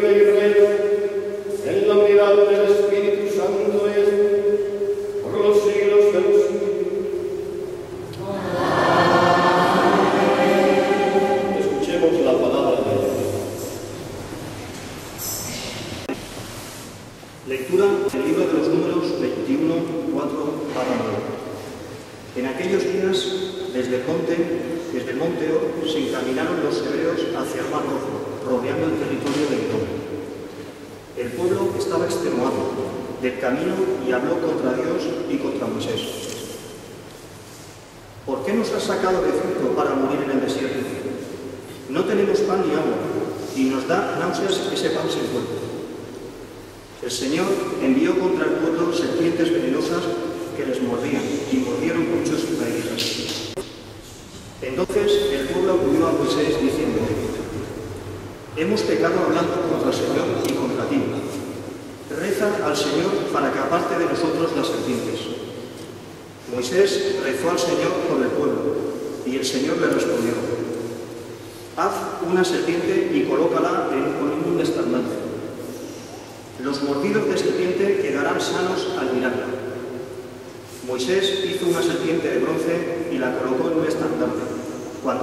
Thank you.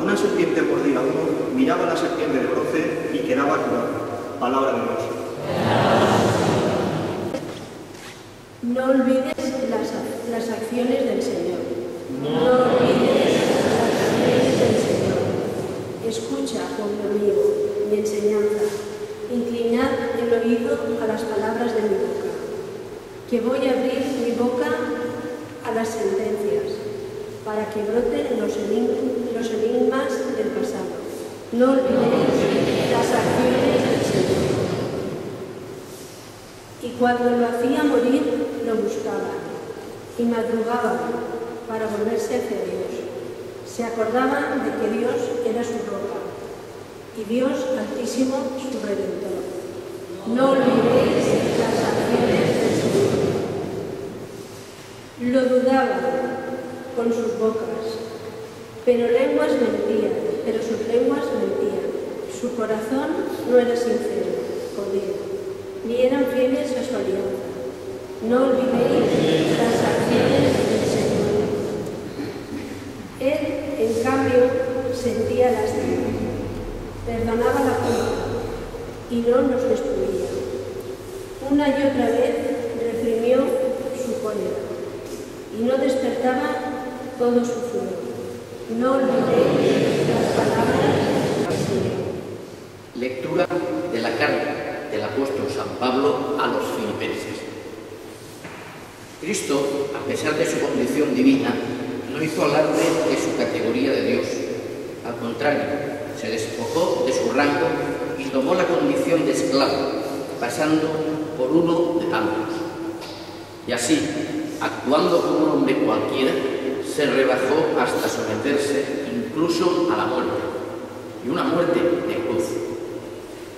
Una serpiente mordía a uno, miraba la serpiente de bronce y quedaba curado. Palabra de Dios. No olvides las, las acciones del Señor. No olvides las acciones del Señor. Escucha, pueblo mío, mi enseñanza. Inclinad el oído a las palabras de mi boca. Que voy a abrir mi boca a las sentencias, para que broten los, enig- los enigmas del pasado. No olvidéis las acciones del Señor. Y cuando lo hacía morir, lo buscaban y madrugaban para volverse hacia Dios. Se acordaban de que Dios era su roca y Dios Altísimo su Redentor. No olvidéis las acciones del Señor. Lo dudaban con sus bocas, pero lenguas mentían, pero sus lenguas mentían. Su corazón no era sincero con ni eran fieles a su alianza. No olvidéis las acciones del Señor. Él, en cambio, sentía lástima, perdonaba la culpa y no nos destruía. Una y otra vez reprimió su cólera y no despertaba todo su furor. No las palabras. Lectura de la carta del apóstol San Pablo a los filipenses. Cristo, a pesar de su condición divina, no hizo alarde de su categoría de Dios. Al contrario, se despojó de su rango y tomó la condición de esclavo, pasando por uno de tantos. Y así, actuando como un hombre cualquiera, se rebajó hasta someterse incluso a la muerte, y una muerte de cruz.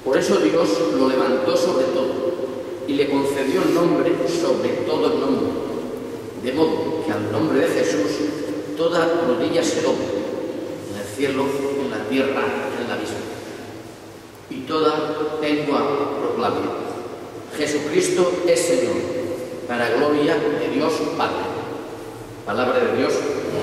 Por eso Dios lo levantó sobre todo y le concedió el nombre sobre todo el nombre, de modo que al nombre de Jesús toda rodilla se doble, en el cielo, en la tierra, en el abismo. Y toda lengua proclame, Jesucristo es Señor, para gloria de Dios Padre. Palabra de Dios.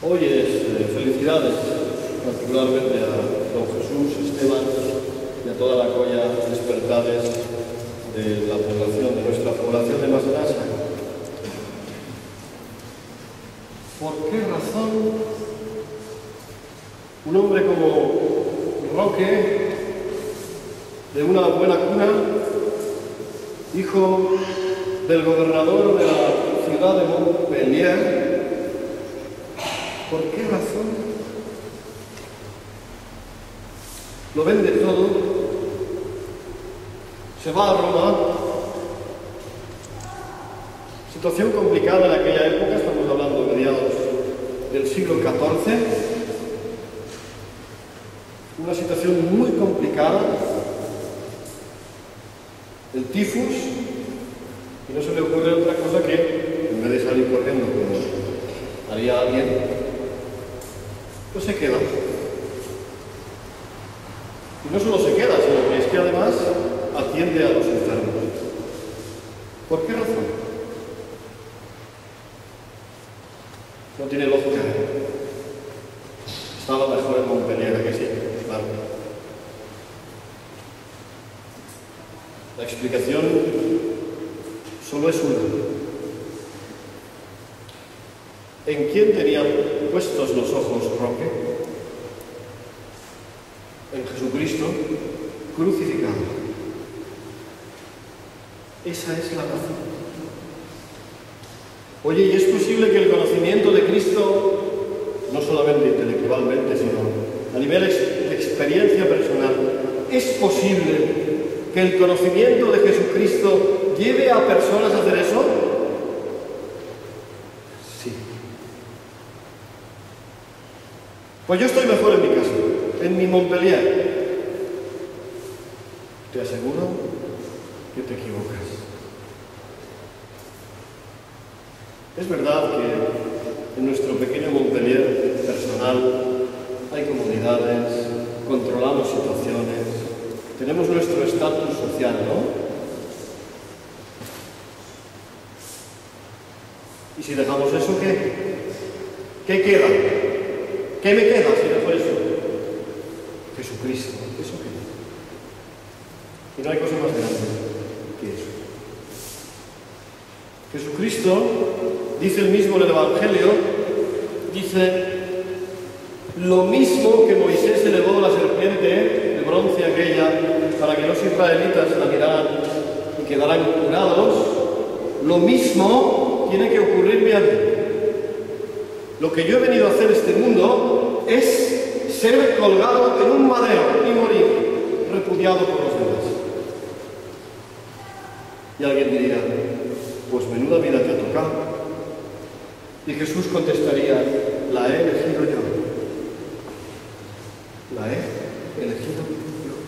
Hoy es eh, felicidades particularmente a don Jesús Esteban y a toda la colla despertades de la población, de nuestra población de Masnasa. ¿Por qué razón un hombre como Roque, de una buena cuna, hijo del gobernador de la ciudad de Montpellier, ¿por qué razón lo vende todo Se va a Roma. Situación complicada en aquella época, estamos hablando de mediados del siglo XIV. Una situación muy complicada. El tifus, y no se le ocurre otra cosa que, en vez de salir corriendo como haría alguien, se queda. Y no solo se queda, sino que es que además atiende a los enfermos. ¿Por qué razón? No tiene lógica. Estaba mejor en Montpellier, ¿a que sí? Claro. La explicación solo es una. ¿En quién tenía puestos los ojos Roque? En Jesucristo crucificado. Esa es la razón. Oye, ¿y es posible que el conocimiento de Cristo, no solamente intelectualmente, sino a nivel de experiencia personal, es posible que el conocimiento de Jesucristo lleve a personas a hacer eso? Pues yo estoy mejor en mi casa, en mi Montpellier. Te aseguro que te equivocas. Es verdad que en nuestro pequeño Montpellier personal hay comunidades, controlamos situaciones, tenemos nuestro estatus social, ¿no? Y si dejamos eso, ¿qué? ¿Qué queda? ¿Qué me queda si dejo eso? Jesucristo, ¿eso qué? Y no hay cosa más grande que eso. Jesucristo, dice el mismo en el Evangelio, dice, lo mismo que Moisés elevó la serpiente de bronce aquella para que los israelitas la miraran y quedaran curados, lo mismo tiene que ocurrirme a mí. Lo que yo he venido a hacer este mundo es ser colgado en un madero y morir, repudiado por los demás. Y alguien diría, pues menuda vida te ha tocado. Y Jesús contestaría, la he elegido yo. La he elegido yo.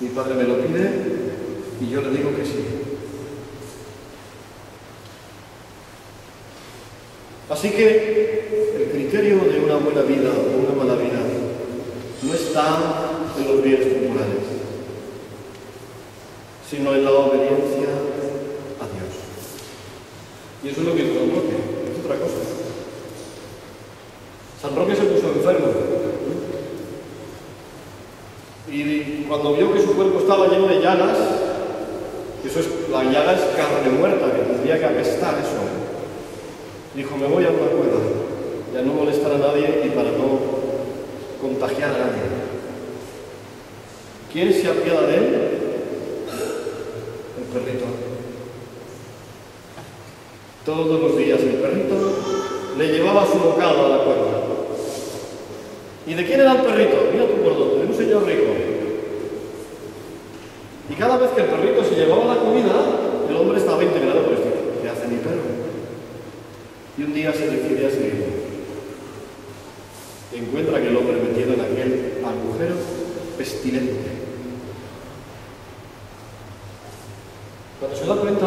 Mi padre me lo pide y yo le digo que sí. Así que el criterio de una buena vida o una mala vida no está en los bienes temporales, sino en la obediencia a Dios. Y eso es lo que San Roque, es otra cosa. San Roque se puso enfermo. Y cuando vio que su cuerpo estaba lleno de llagas, eso es, la llaga es carne muerta, que tendría que apestar eso, dijo, me voy a una cueva, ya no molestar a nadie y para no contagiar a nadie. ¿Quién se apiada de él? El perrito. Todos los días el perrito le llevaba su bocado a la cueva. ¿Y de quién era el perrito? Mira tú por dónde, de un señor rico. Y cada vez que el perrito se llevaba la comida, el hombre estaba integrado por esto. ¿Qué hace mi perro? Y un día se decide a encuentra que el hombre metido en aquel agujero pestilente. Cuando se da cuenta,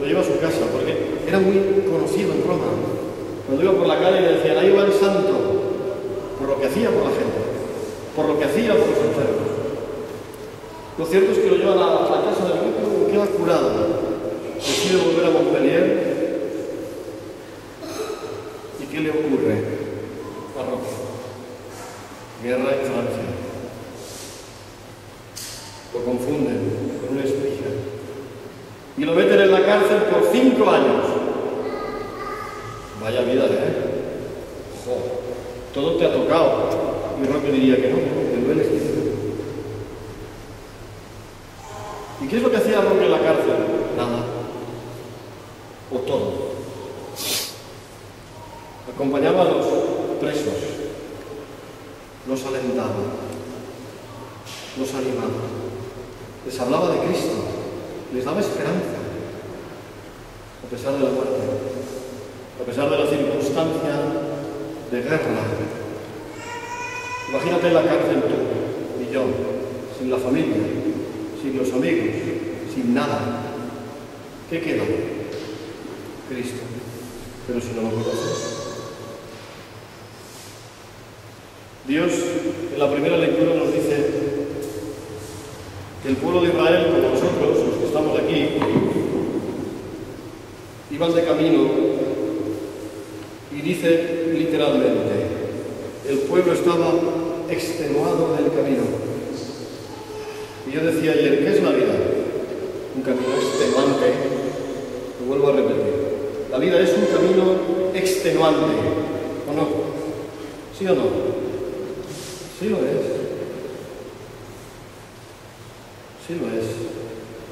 lo lleva a su casa, porque era muy conocido en Roma. Cuando iba por la calle le decían, ahí va el santo, por lo que hacía por la gente, por lo que hacía por los enfermos. Lo cierto es que lo llevan a la casa del y queda curado. Decide volver a Montpellier. ¿Y qué le ocurre a Roque? Guerra en Francia. Lo confunden con una espía. Y lo meten en la por cinco años. Vaya vida, ¿eh? Todo te ha tocado. Y Roque diría que no, que duele ¿Y qué es lo que hacía Roque la cárcel? Nada. O todo. Acompañaba a los presos, los alentaba, los animaba. les hablaba de Cristo, les daba esperanza, a pesar de la muerte, a pesar de la circunstancia de guerra. Imagínate la cárcel tú y yo, sin la familia, sin los amigos, sin nada. ¿Qué queda? Cristo. Pero si no lo conoces. Dios en la primera lectura nos dice que el pueblo de Israel, como nosotros, los que estamos aquí, de camino y dice literalmente, el pueblo estaba extenuado del camino. Y yo decía ayer, ¿qué es la vida? Un camino extenuante. Lo vuelvo a repetir. La vida es un camino extenuante. ¿O no? ¿Sí o no? Sí lo es. Sí lo es.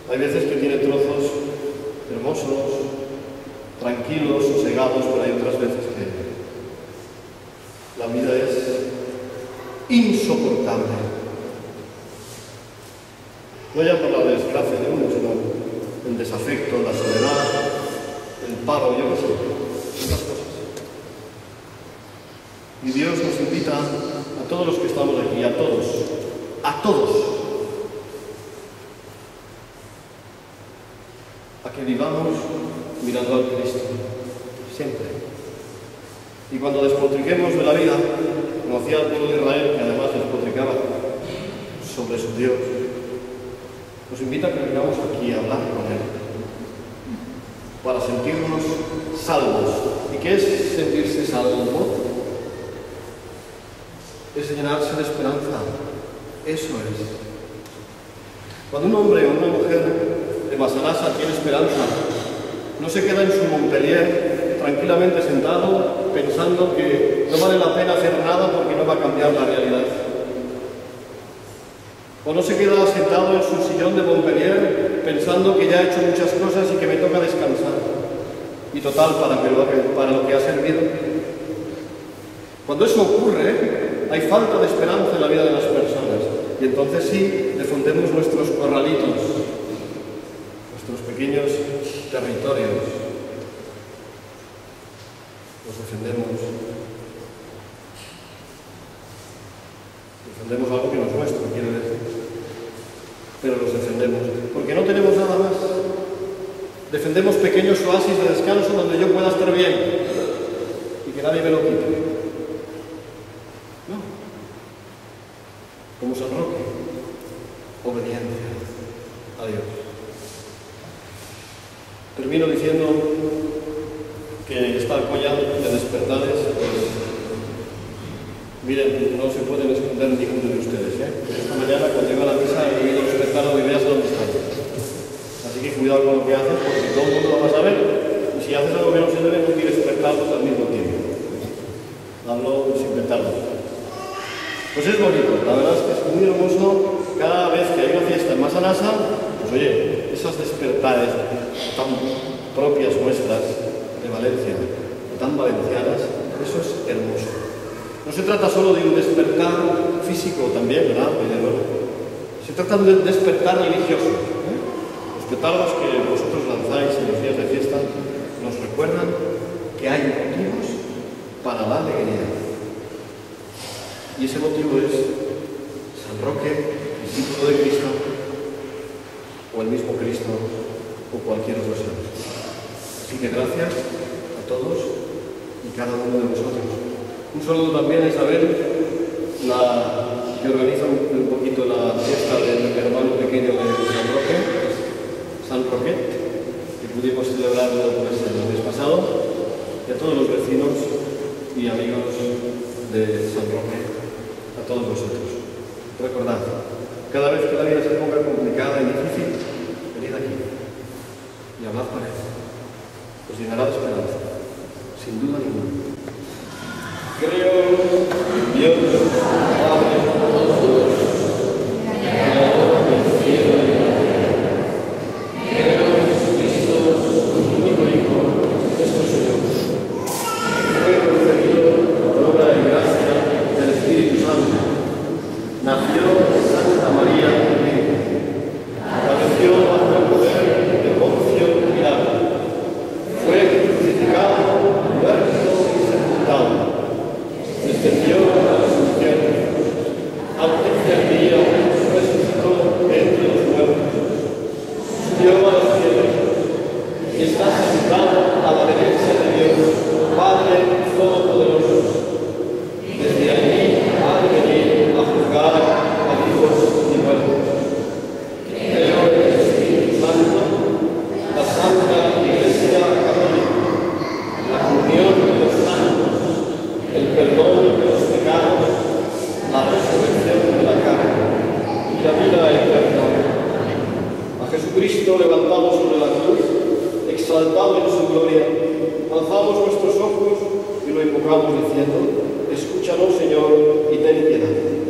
Hay veces que tiene trozos hermosos, tranquilos, sosegados, pero hay otras veces que la vida es insoportable. No ya por la desgracia de uno, sino el desafecto, la soledad, el paro, yo no sé, estas cosas. Y Dios nos invita a todos los que estamos aquí, a todos, a todos, a que vivamos mirando al Cristo, siempre. Y cuando despotriquemos de la vida, como hacía el pueblo de Israel, que además despotricaba sobre su Dios, nos invita a que vengamos aquí a hablar con Él, para sentirnos salvos. ¿Y qué es sentirse salvo? Es llenarse de esperanza. Eso es. Cuando un hombre o una mujer de Masalasa tiene esperanza, no se queda en su Montpellier tranquilamente sentado pensando que no vale la pena hacer nada porque no va a cambiar la realidad. O no se queda sentado en su sillón de Montpellier pensando que ya ha hecho muchas cosas y que me toca descansar. Y total, para, lo, para lo que ha servido. Cuando eso ocurre, hay falta de esperanza en la vida de las personas. Y entonces sí, defendemos nuestros corralitos, nuestros pequeños territorios. Los defendemos. Defendemos algo que no es nuestro, quiero decir. Pero los defendemos. Porque no tenemos nada más. Defendemos pequeños oasis de descanso donde yo pueda estar bien y que nadie me lo quite. No. Como San Roque. Obediencia a Dios. Termino diciendo que esta colla de despertares, pues, miren, no se pueden esconder ninguno de ustedes. ¿eh? Esta mañana cuando iba a la misa he oído despertar a ideas dónde están. Así que cuidado con lo que haces, porque todo el mundo lo va a saber. Y si haces algo que no se debe, no despertarlos al mismo tiempo. Hazlo sin pensarlo. Pues es bonito, la verdad es que es muy hermoso cada vez que hay una fiesta en Masanasa, pues oye, esas despertares tan propias nuestras Valencia, tan valencianas, eso es hermoso. No se trata solo de un despertar físico también, ¿verdad? Se trata de un despertar religioso. ¿eh? Los petardos que vosotros lanzáis en los días de fiesta nos recuerdan que hay motivos para la alegría. Y ese motivo es San Roque, discípulo de Cristo, o el mismo Cristo, o cualquier otro santo. Así que gracias todos y cada uno de vosotros. Un saludo también a Isabel, que organiza un, poquito la fiesta del hermano pequeño de San Roque, San Roquet, que pudimos celebrarlo pues, el mes pasado, y a todos los vecinos y amigos de San Roque, a todos vosotros. Recordad, cada vez que la vida se ponga complicada y difícil, venid aquí y hablad con Él. Os llenará de esperanza, sin duda ninguna. Creo en Dios, exaltado en su gloria, alzamos nuestros ojos y lo invocamos diciendo, escúchanos Señor y ten piedad.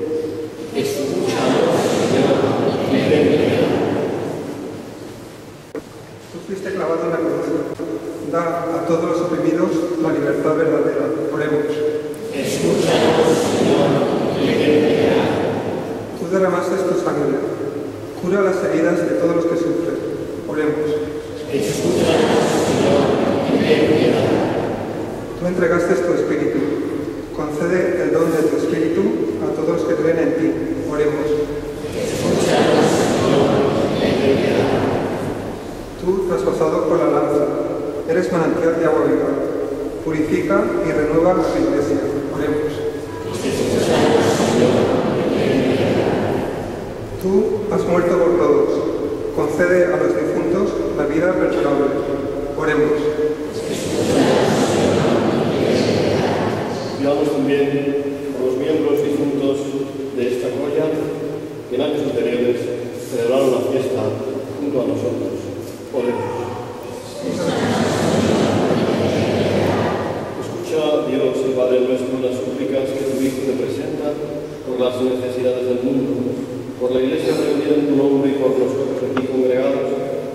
en tu nombre y por nosotros aquí congregados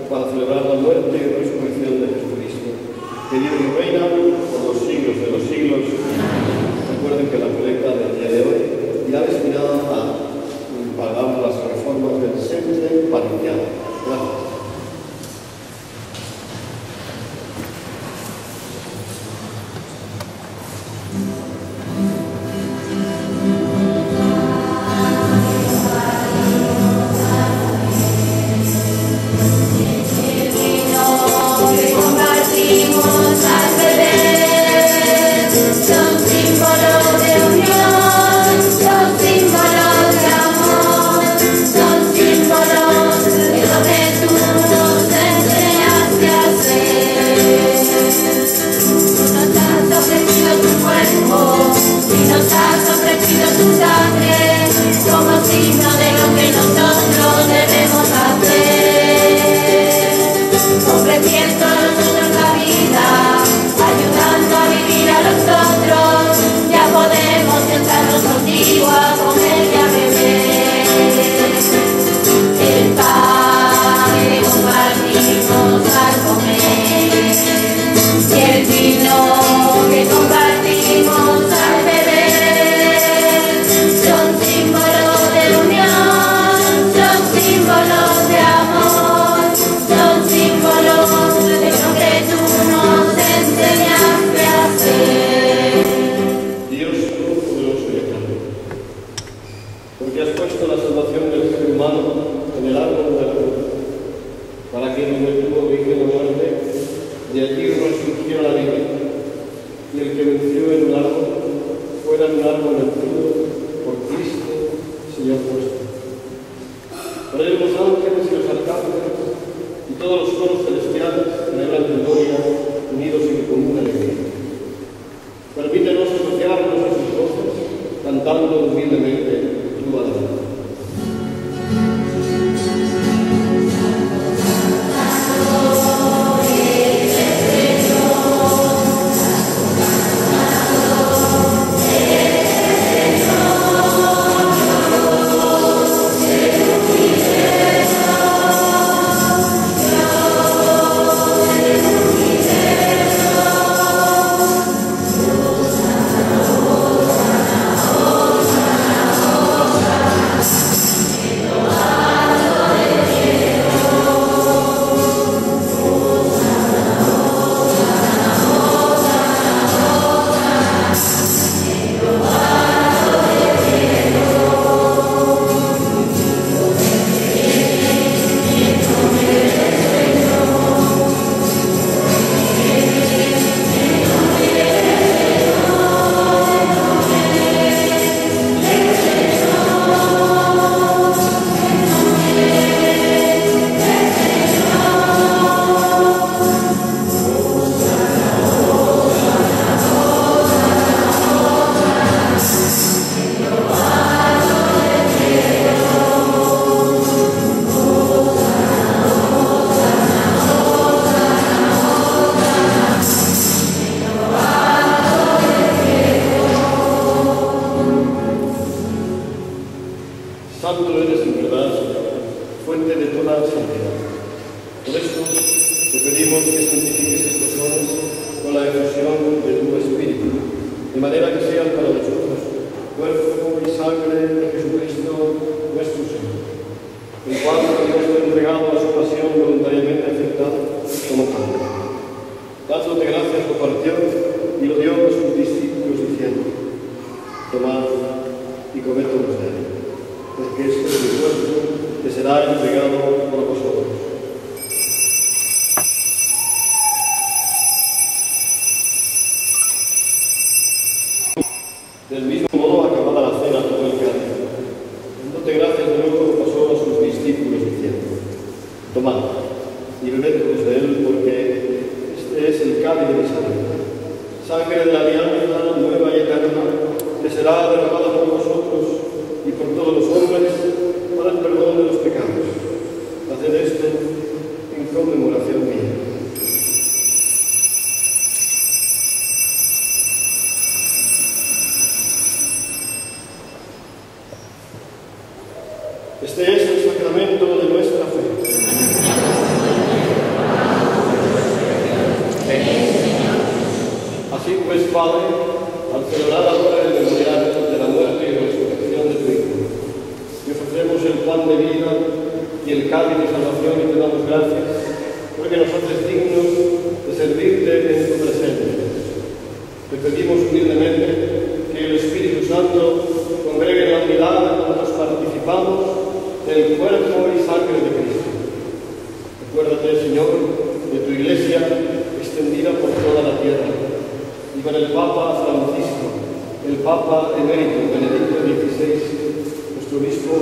para celebrar la muerte y resurrección de Jesucristo, que Dios reina por los siglos de los siglos.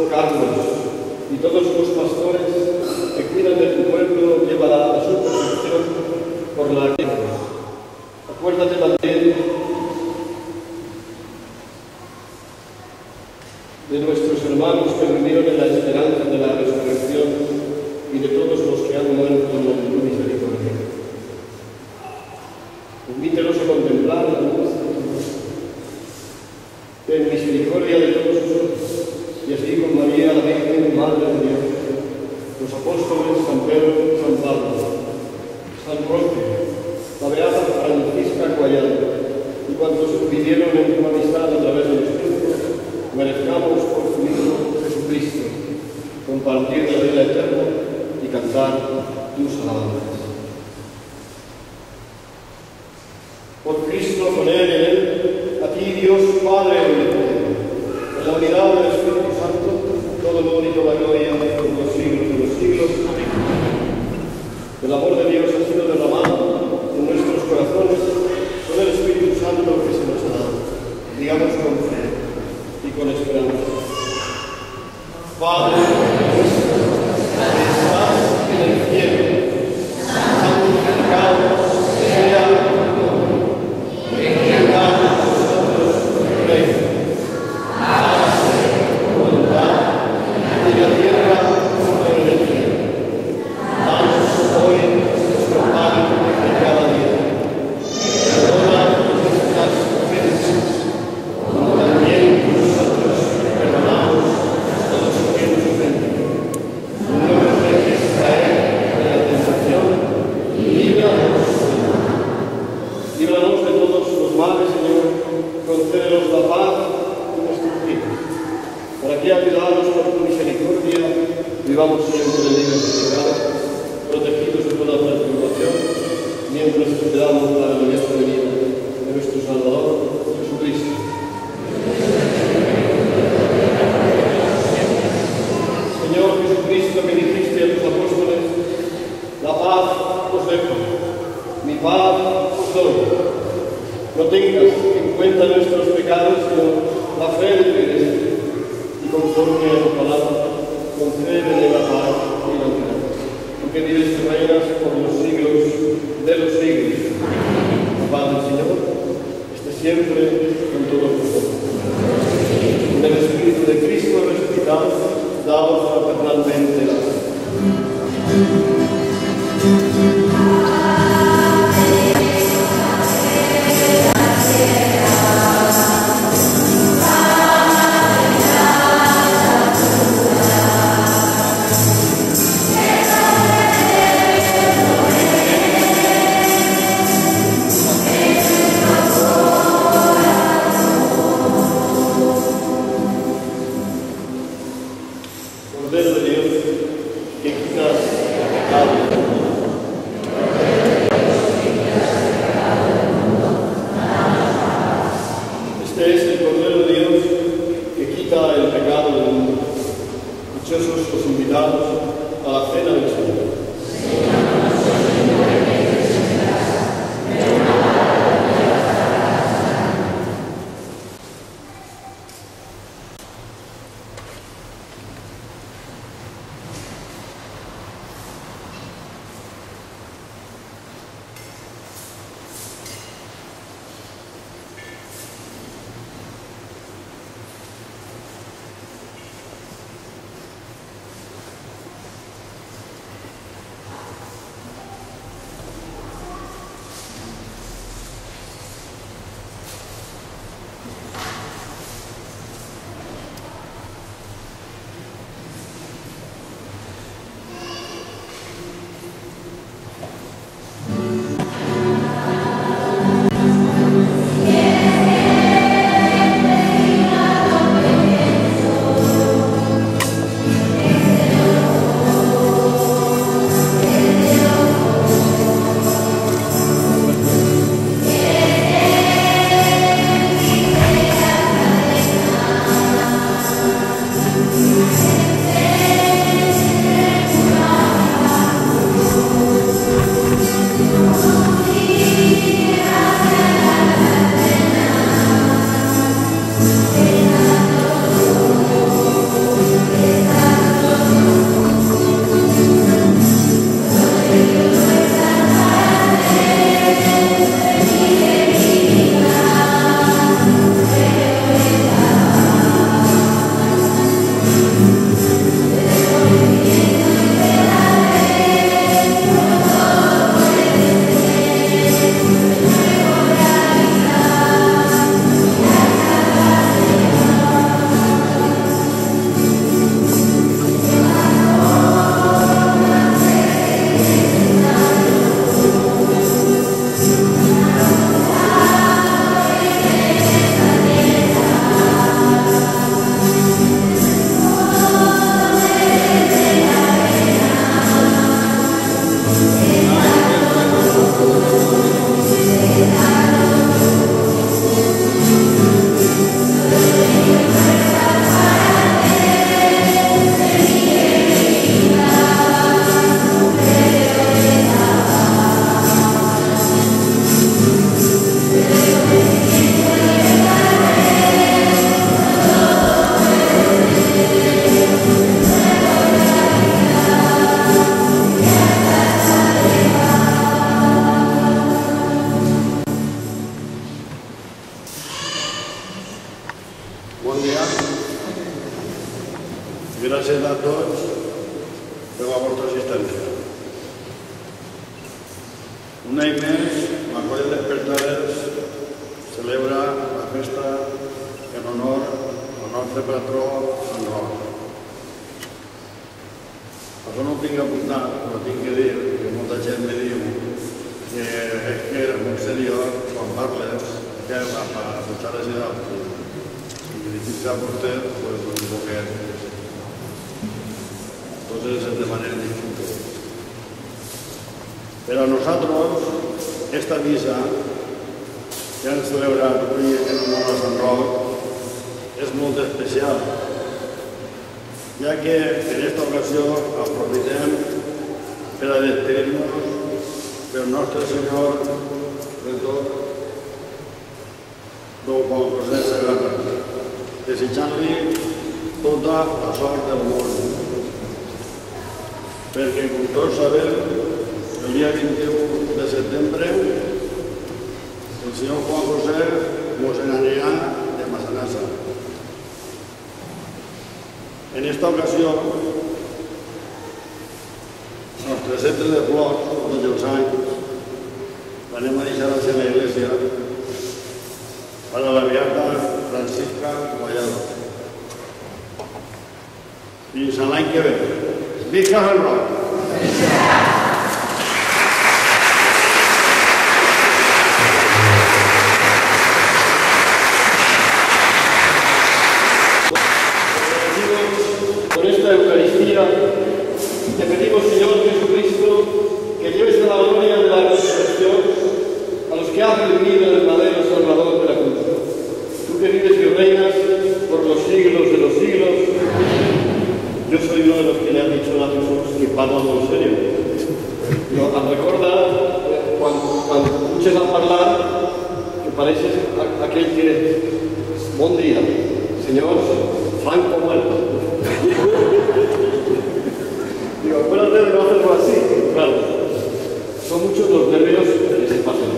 Carlos y todos los pastores que cuidan de tu pueblo, llévala a su protección por la guerra. Acuérdate también de nuestro ja han celebrat avui aquest món a Sant Roc és molt especial, ja que en aquesta ocasió aprofitem per a despedir-nos pel nostre Senyor tot del bon procés de desitjant-li tota la sort del món, perquè com tots sabem, el dia 21 de setembre señor Juan José Mosenanián de Masanasa. En esta ocasión nos presenta de flor de los años l'anem a deixar hacia la iglesia para la beata Francisca Guayado. Fins a l'any que ve. Visca! pareces a, aquel que eres. Buen día, señor Franco Muerto. Digo, acuérdate de no hacerlo así. Claro, son muchos los nervios que se pasan.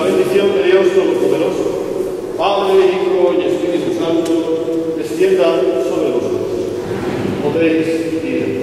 la bendición de Dios Todopoderoso, Padre, Hijo y Espíritu Santo, descienda sobre vosotros. Podéis ir.